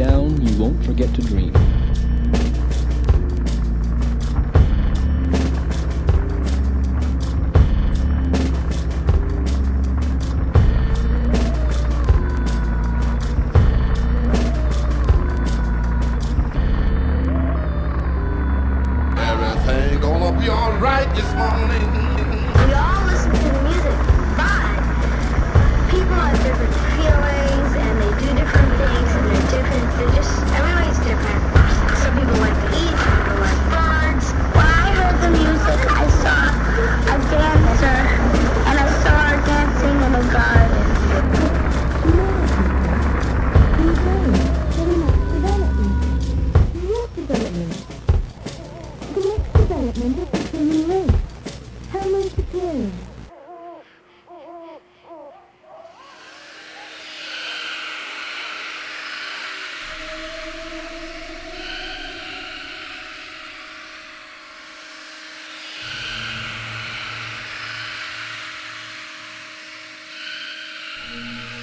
down, you won't forget to dream. I Thank you.